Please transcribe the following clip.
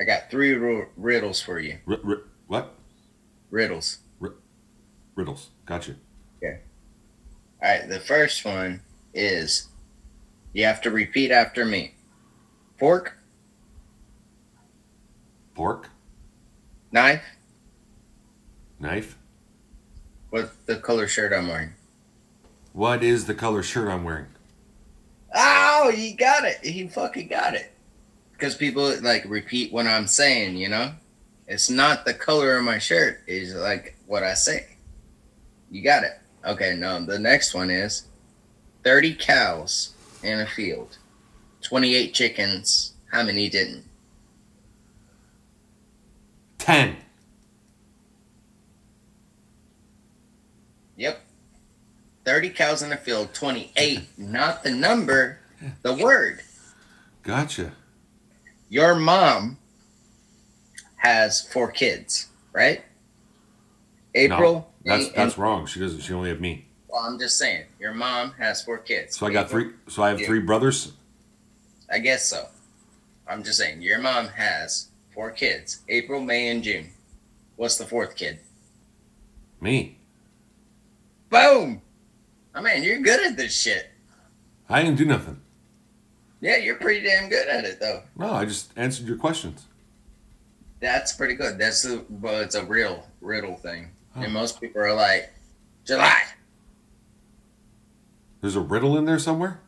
I got three r- riddles for you. R- r- what? Riddles. R- Riddles. Gotcha. Okay. All right, the first one is you have to repeat after me. Fork, Pork. knife, Knife. what's the color shirt I'm wearing? What is the color shirt I'm wearing? Oh, he got it. He fucking got it. Because people like repeat what I'm saying, you know? It's not the color of my shirt, is like what I say. You got it. Okay, no, the next one is 30 cows in a field, 28 chickens. How many didn't? Ten. Yep. 30 cows in a field, 28. Not the number, the word. Gotcha. Your mom has four kids, right? April. No, that's May, that's and- wrong. She doesn't. She only have me. well, I'm just saying. Your mom has four kids. So I got three. So I have Yeah. three brothers. I guess so. I'm just saying. Your mom has four kids. April, May, and June. What's the fourth kid? Me. Boom. I mean, you're good at this shit. I didn't do nothing. Yeah, you're pretty damn good at it, though. No, I just answered your questions. That's pretty good. That's the, well, it's a real riddle thing. Oh. And most people are like, July. There's a riddle in there somewhere.